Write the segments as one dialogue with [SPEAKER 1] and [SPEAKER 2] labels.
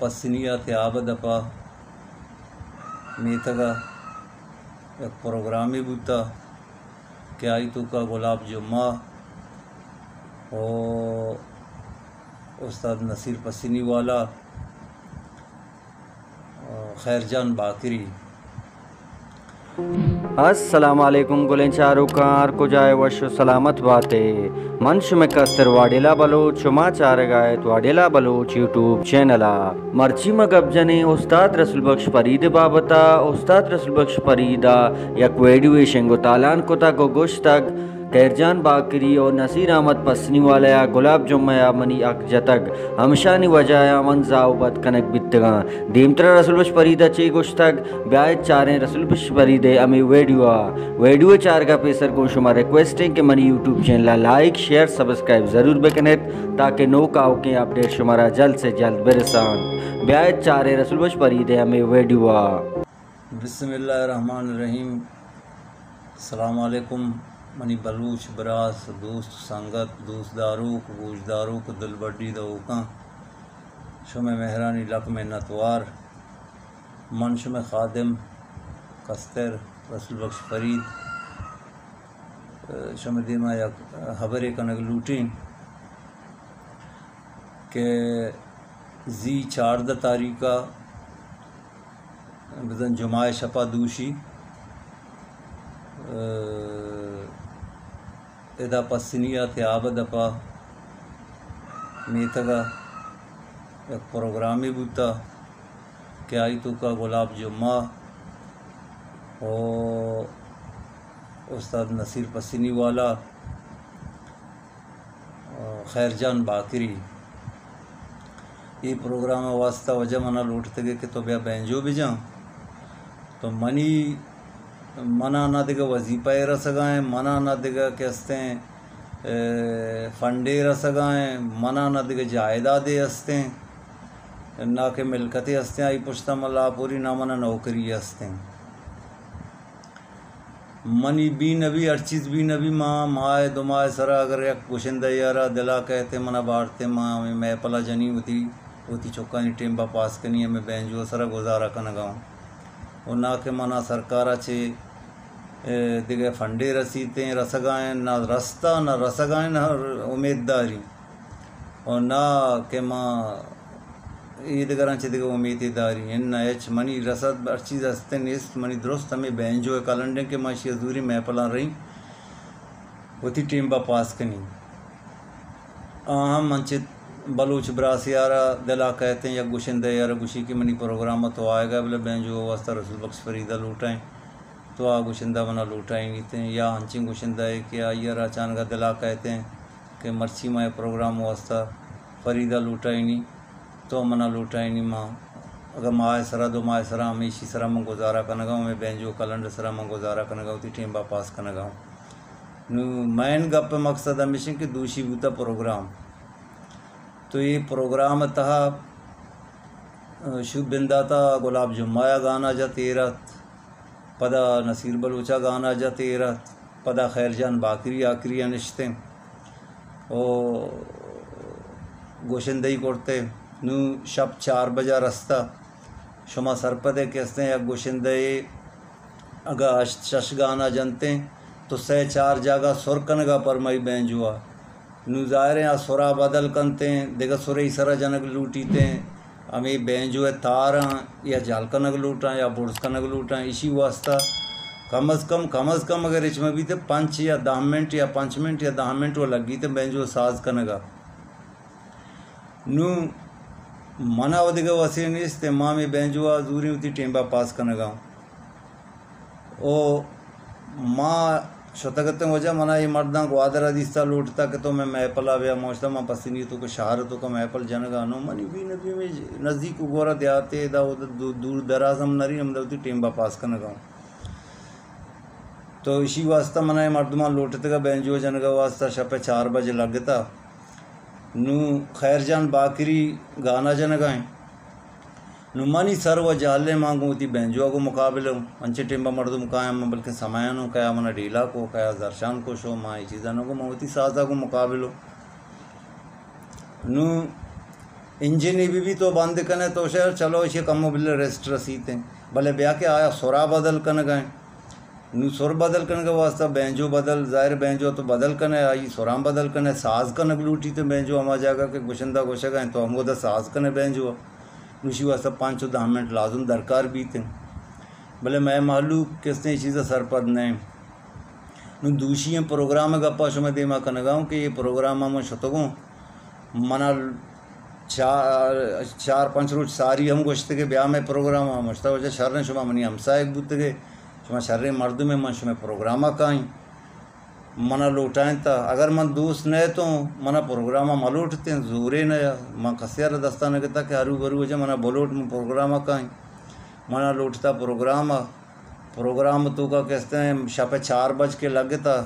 [SPEAKER 1] पस्सिनिया थे आबदपा मीतगा एक प्रोग्रामी बूता क्या तू का गुलाब जुम्मा और उस्ताद नसीर पसीनी वाला खैरजान बाकरी
[SPEAKER 2] अस्सलाम वालेकुम गुलें चारुकार को जाए वश सलामत बातें। मंश में कस्तर वाडेला बलोच शुमा चार गायत वाडेला बलोच यूट्यूब चैनला मर्ची मगब जने उस्ताद रसुल बख्श फरीद बाबता उस्ताद रसुल बख्श फरीदा यक वेडियो शेंगो तालान को तक तक खैरजान बाकरी और नसीर अहमद पसनी वाला गुलाब जुम्मया मनी अक जतक हमशानी वजाया मन जाउबत कनक बितगा। दीमतरा रसुल बश फरीदा चे गोश तक ब्याज चारें रसुल बश फरीदे अमी वेडियो वेडियो चार का पेसर को शुमा रिक्वेस्ट है कि money YouTube channel like, share, subscribe ज़रूर बेकनेत ताकि नो काओ के अपडेट शुमारा जल्द से जल्द बेरसान। ब्याज चारें रसुल बश फरीदे अमी वेडियो
[SPEAKER 1] बिस्मिल्लाहिर्रहमानिर्रहीम। अस्सलाम वालेकुम मनी बलूच, बरास, दोस्त, संगत दोस्त दारूक गोश दारूक दिल बड्डी दऊका शुम मेहरानी, लक में नतवार। मन शुम खादिम, कस्तर, रसुल बख्श फरीद। शुम दिमा या, खबरे कनक लूटी के जी चारद तारीखा बदन जुमाए शपा दूशी। पस्सिनिया थे आबदपा मीतगा एक ही बूता क्या आई तू का गुलाब जुम्मा और उस्ताद नसीर पसीनी वाला खैरजान बाकरी ये प्रोग्राम वास्ता वजह मना लौटते गए कि तो भैया बैंजो भी जाऊँ तो मनी मना ना दिगा वजीफ़ा रसगाएँ मना ना दिगा कहते हैं फंडे रसगाएँ मना ना दिगा जायदादे हँसते। ना के मिलकतें हँसते, आई पुछता मल्ला, पूरी ना मना नौकरी हँसते। मनी बी नबी, हर चीज़ बी नबी, माँ, माए, दुमाए, सरा, अगर एक कुशिंदा यारा, दिला कहते, मना बांटते माँ, मैं पला जनी होती होती चौका नहीं टेम्बा पास करनी है, मैं बैंजो, सरा गुजारा कर गाँव और ना के मना सरकार अच्छे दिगे फंडे रसीते रसगाएँ ना रस्ता, ना रसगाएँ ना उम्मीददारी। और ना के माँ ईद कराचे दिगे उम्मीददारी। इन एच मनी रसद, अच्छी रस्ते इस मनी दुरुस्त, हमें बहन जो है कलंडे के माशी अजूरी मैं पला रही होती टीम बा पास कनी अहम मंचित बलूच ब्रास यारा दिला कहते हैं, या गुशिंदे यार गुशी की मनी प्रोग्राम तो आएगा, बोले बहन जो वास्ता रसूल बख्श फरीदा लूटाएँ तो आ गुशिंदा बना लूटाएँगे थे या हंची गुशिंदा है कि यार अचानक दिला कहते हैं कि मर्ची माए प्रोग्राम वास्ता फरीदा लूटाई नहीं तो मना लूटाई नहीं माँ। अगर माए सरा दो माए सरा हमेशा सरा में गुजारा कर गाँव मैं बैंजो कलंड सरा में गुजारा कर गाँव थी टेम्बा पास कर गाँव मैन गप मकसद हमेशा कि दूषी बूता प्रोग्राम। तो ये प्रोग्राम तहा शुभ बिंदाता गुलाब जुम्माया गाना जा तेरत पदा नसीर बलूचा गाना जा तेरत पदा खैरजान बाकरी आकरी निश्ते। ओ गोशिंदई करते नू शब चार बजा रास्ता। शुमा सरपदे कहते हैं, या गोशिंदे अगर शश गाना जनते तो सह चार जागा सुर कनगा पर मई बैंज हुआ नू ज़ाहिर सुरा बदल कनते दिगा सुरे सरा जनक लूटीते। हमें बैंज जो है तार या जाल कनक लूटा या बुर्स कनक लूटा इसी वास्ता कम अज़ कम कम अज़ कम अगर इसमें भी तो पंच या दह मिनट या पाँच मिनट या दह मिनट वो लगी तो बैंजो साज कनगा नू, मना वधिक वसी निस्ते माँ में बैंजो दूरी उती टेम्बा पास कनगा ओ, माँ ये मर्दा को आदरा दिस्ता लूटता कि तो मैं मैपल आया मोचता माँ पसीनी तो को शहर तो का मैपल जनगा नो मनी भी नदी में नज़दीक दा उधर दूर दराज हम नरी हम दवती टेम्बा पास कनगा तो इसी वास्ता मना मर्दमा लूटते का बैंजो जनगा वास्ता शपे चार बजे लगता। नू खैरजान बाकरी गाना जनगाएँ नुमानी सर व जाले मांगू थी बैंजुआ को मुकाबले मंचे टिम्बा मर्दुम कायम बल्कि समायानो कया मना ढीला को कया, दर्शान को शो, माँ चीज़ानो को मोती साजा को मुकाबलो नु, इंजन भी तो बंद कने तो शहर चलो, इसे कम बिल रेस्ट रसीते भले ब्याह के आया सोरा बदल कन गए नु सुर बदल कन के वास्ता बैंजो बदल, ज़ाहिर बैंजो तो बदल कने आई, सुराम बदल कने साज कन लूटी तो बैंजो हमा जागा के गुशंदा गोशा गए तो हमको तो साज कने बैंजो नुशी वास्ता पाँच सौ दस मिनट लाजुम दरकार भी थे। भले मैं मालू किसने चीज़ सर पर ने दूषी प्रोग्राम गप्पा शुमे देमा कन गाऊँ कि ये प्रोग्राम हम शतगों मना चार चार पाँच रोज सारी हम गोश्त के ब्याह में प्रोग्राम मुश्ता वजह शर शुमा मनी हमसा एक बुत के शुमा शर्रे मर्द में मन शुमे प्रोग्राम काई मना लौटाएँ था अगर मन दोस्त न तो मना प्रोग्राम मलोटते हैं जोरे न माँ दस्ता दस्तान के तक हरू भरू वजह मना बोलोट में प्रोग्राम काई। मना लौटता प्रोग्राम प्रोग्राम तो का कहते हैं, शापे चार बज के लगे था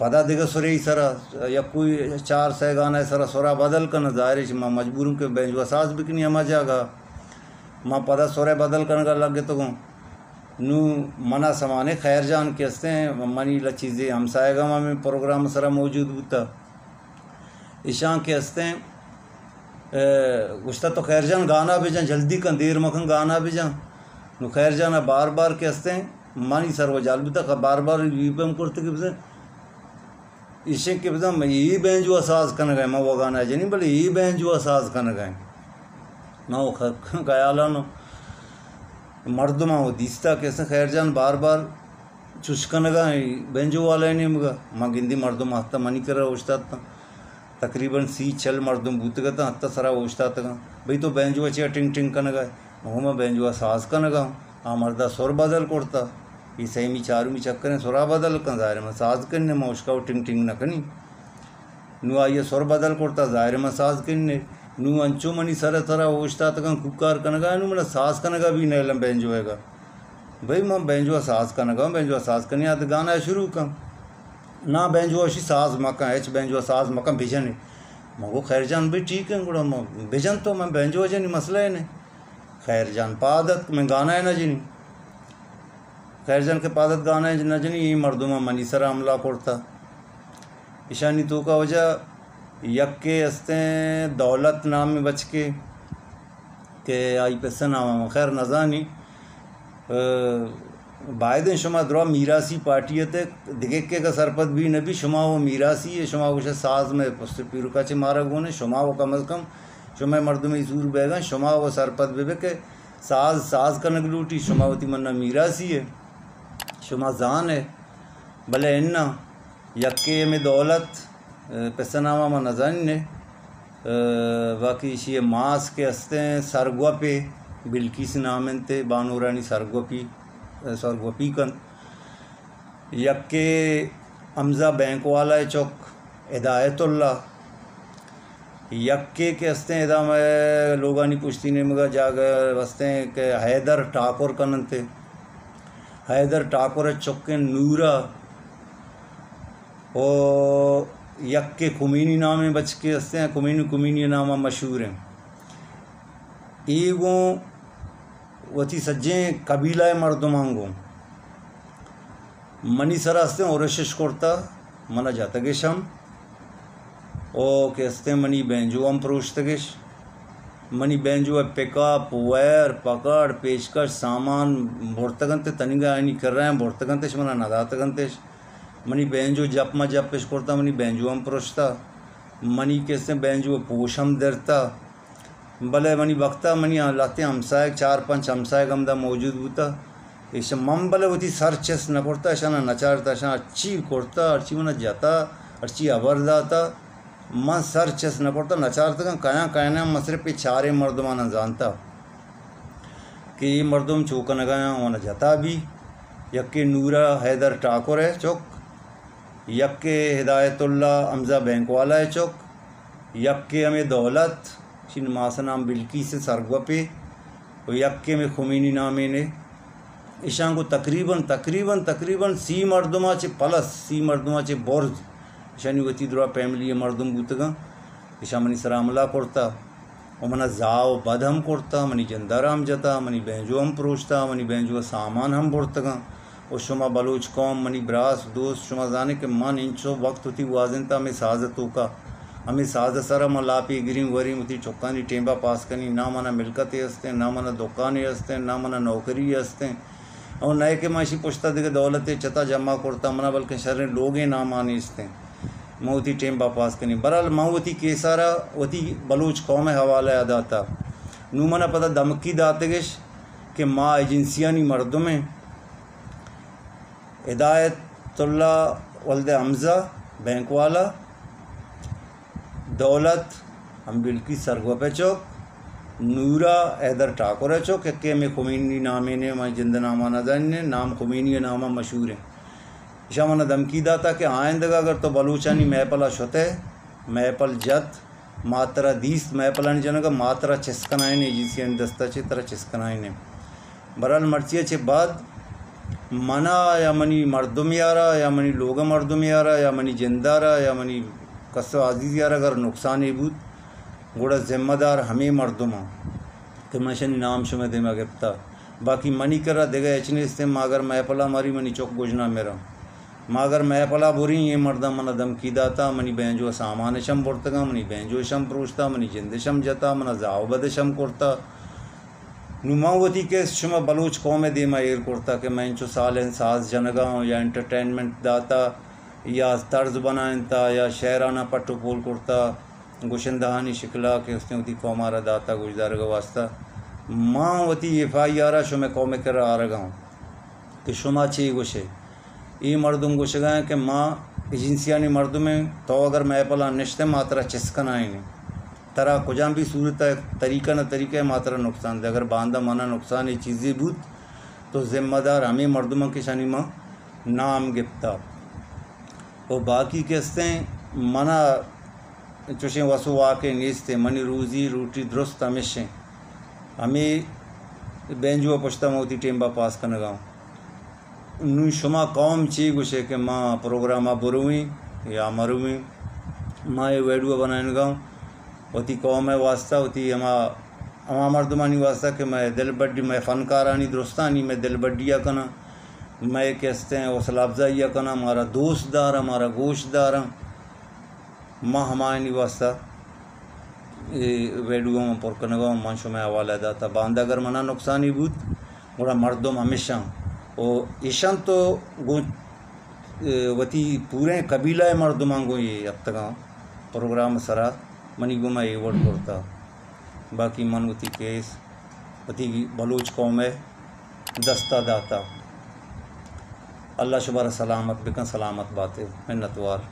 [SPEAKER 1] पदा दिग सुरे सरा, या कोई चार सह गाना सरा, सुरा बदल कर ज़ाहिर माँ मजबूर के बेंच वसास बिकनी अमा जागा माँ पदा सुरे बदल कर का लगे तो नू मना समाने खैर जान के हँसते हैं। मनी ला चीज़ें हमसाए गमा में प्रोग्राम सरा मौजूद होता ईशा के हँसते हैं गुश्ता तो खैर जान गाना भी जा जल्दी का देर मखन गाना भी जा नु खैर जाना बार बार के हँसते हैं, मानी सर वो जाल तक बार बार यूपम करते कि इसे के मैं यही बहन जो असाज कन गए, मैं वो गाना जनी बोले यही बहन जो असाज कन गए। मैं वो ख्याल नो। मर्दमा वो दिसता कैसे खैर जान बार बार चुस्कनगा बेंजो वाला ने मगा मां गिंदी मर्दम हत्ता मनी कर ओस्तात तकरीबन सी चल मर्दम बूतगता हत्ता सरा ओस्तात भाई तो बेंजो अच्छे टिंग टिंग कनगा मोहम्मद बेंजो सास कनगा आ मर्दा सुर बदल कोड़ता ಈ ಸೈಮಿ ಚಾರು ಮಿ ಚಕ್ಕನೆ ಸೊರ ಬದಲ್ ಕಂದಾರೆ ಮ ಸಾಜ್ ಕನ್ನೆ ಮ ಉಸ್ಕಾ ಟಿಂಗ್ ಟಿಂಗ್ ನಕನಿ ನು ಆಯ್ಯ ಸೊರ ಬದಲ್ ಕೊಡ್ತಾ ಜಾರೆ ಮ ಸಾಜ್ ಕನ್ನೆ नु मनी सर थरा ओछता तक कुकार कनगा नु मन सास कनगा भी न लम बेंजो हैगा भाई, माँ बेंजो सास कनगा बेंजो सास कने आद गाना शुरू कम ना बेंजो अशी सास मका एच बेंजो सास मका भिजन मगो खैर जान भी ठीक है, गुड़ा भिजन तो मैं बेंजो जनी मसला है ने। खैर जान पादत, में गाना है ना जिनी खैर जान के पादत गाना है न जनी ये मर्दुमा मनी सर हमला करता ईशानी तो का वजह यक्के हस्ते दौलत नाम में बच के के आई पेसा नाम, खैर नजानी बायदन शुमा द्रो मीरासी पार्टी ते, दिगे के सरपत भी नबी शुमा वो मीरासी है, शुमा कुछ साज में पीरुका चे मारा गो ने, शुमा वो कम अज कम, शुमा मर्द में सूर बैगा, शुमा वो सरपत बेबे के साज साज कनक लूटी शुमावती मन्ना मीरासी है, शुमा जान है भले इन्ना, यक्के में दौलत पेसनामा ने बाकी ये मास के हस्ते सरगुआ पे बिल्किस नामन ते बानूरानी सरगोपी सरगोपी कन। यक्के हमजा बैंक वाला है चौक हिदायतुल्ला यक्के के हस्ते इदा में लोगानी पुश्ती ने मगा जाग वस्ते के हैदर ठाकुर थे हैदर ठाकुर चौके नूरा। ओ यक के कुमीनी नाम बच के हँसते हैं, कुमीनी कुमीनी नाम मशहूर हैं। ईगो वती सज्जे कबीला मर्दमांगो मनी सरा हँसते हैं और कोरता, मना जातगेशम ओ के हँसते मनी बेंजो हम प्रोश्तगेश मनी बेंजो पिकअप वैर पकड़, पेशकश, सामान बोर्तगंते तनिगा कर रहे हैं बोर्तगंतेश मना नदातगंतेश मनी बैंजो जप में जप पेश करता, मनी बैंजो हम प्रोचता मनी कैसे बैंजो पोषम दरता। भले मनी बखता मनी लाते हमसाय चार पाँच हमसाय गमदा मौजूद होता ऐसे मम भले होती सर चेस न करता ऐसा ना नचारता ऐसा अच्छी करता, अच्छी मना जाता, अच्छी अबरदाता मन सर चेस न करता, नचारता कया कहना मसरे पे चारे मर्दमा जानता। कि ये मर्दम चौकन गया वहाँ जाता भी। यके नूरा हैदर ठाकुर है, चौक। यक हिदायतुल्ला अमज़ा बैंक वाला चौक। यक हमें दौलत शिन मासा नाम बिल्की से सरगवा पे और यक के में खुमीनी नामे ने ईशान को तकरीबन तकरीबन तकरीबन सी मरदमा चे पलस, सी मरदमा चे बोर्ज। ईशानी वती दुरा फैमिली मर्दम गुतगा। ईशा मनी सरामला करता, और मना जाओ बद हम करता, मनी जंदाराम जता, मनी बेंजो हम प्रोचता मनी बेंजो सामान हम बोरतगा। और शुमा बलूच कौम मनी ब्रास दोस्त शुमा जाने के मन इंचो वक्त होती वाजनता में साजतों का हमें साज सर म लापी गिरी वरी उती चौकानी टेंबा पास कनी ना मना मिलकत हस्ते ना मना दुकान हस्ते ना मना नौकरी हस्ते और नए के माशी पुछता दिखे दौलत चता जमा करता, मना बल्कि शर लोग ना मानी इसते मऊती टेंबा पास कनी बहरहाल मऊती केसारा वती बलूच कौम हवाले अदा था नू मना पता धमकी दातगिश कि माँ एजेंसियानी मर्दों में हिदायतुल्ला वल्द हमज़ा बैंक वाला दौलत हम बिल्की सरगोपे चौक, नूरा हैदर ठाकुर चौक के में खुमीनी नामे ने मैं जिंद नामा नजन ने, नाम खुमीनी नामा मशहूर है। इशामाना धमकी दाता कि आइंदगा अगर तो बलूचानी मैपला शुते मैपल जत, मात्रा दीस मैपलानी जनगा मात्रा चिस्कनाइने जिसके दस्ता चित्र चिस्कनाइने बरल मर्चिया चे बाद मना या मनी मर्दुम यारा या मनी लोग मर्दुम यारा या मनी जिंदारा या मनी कस अज़ीज़ यार अगर नुकसान बूत गुड़ा जिम्मेदार हमें मर्दुमा। कि मशन नाम शुमे दे मैं गिरता बाकी मनी करा देगा एचने इस्ते मागर पला मारी मनी चौक गुजना मेरा। मागर मैं पला बुरी ये मर्दा मना धमकी दाता, मनी बहन जो सामान शम बुरतगा, मनी बहन जो शम प्रोचता मनी जिंद शम जता, मना जाओ बद शम करता। नुमावती के शुमा बलूच कौम दीमा एर करता कि मैं साल साज जनगाओं या एंटरटेनमेंट दाता, या तर्ज बनाता या शहराना पट्टू पोल कुर्ता गुशंदहानी शिकला के उसने उती कौमारा दाता गुजदार का वास्ता। माँ वती एफ़ आई आरा शुमे कौमे कर आ रहा हूँ, कि शुमा ची गुशे। ई मर्दुम गुश गए कि माँ, एजेंसिया एजेंसियानी मर्दुमें तो अगर मैं पला निश्ते मात्रा चिस्कन नहीं। तरह कुजा भी सूरत तरीका न तरीका मात्रा नुकसान दे। अगर बांधा माना नुकसान ये चीज़ें बूत तो ज़िम्मेदार हमें मर्दुमा की शानी माँ नाम गिफ्ता और बाकी किस्ते मना चुशे वसु वाके नीस्ते, मनी रोज़ी, रोटी दुरुस्त हमेशा। हमें बेंजुआ पुछता मोती टेम्बा पास करने गाँव नु शुमा कौम ची गुशे के माँ प्रोग्राम बुरुई या मरुई माँ ये वेडुआ बनाने गाँव होती कौम वास्ता, होती हमा हमा मर्दमानी वास्ता कि मैं दिल बड्डी, मैं फ़नकारानी, दुरुस्तानी, मैं दिल बड्डिया कना। मैं कहते हैं हौसला अफजाइया करना हमारा दोस्तदार, हमारा गोशदार माँ हमारे वास्ता वेडुओं में पुरकनगों मंशो में हवाला दाता बाँध अगर मना नुकसान ही बूत बड़ा मर्दों हमेशा। और ईशान तो गो वती पूरे कबीला मर्दों गो ये अब तक। प्रोग्राम सरा मनी गुमा एवर्ड वर्ड करता। बाकी मन वती केस वती बलूच कौम है दस्ता दाता अल्लाह शुबर सलामत बिकन सलामत बातें मिन्नतवार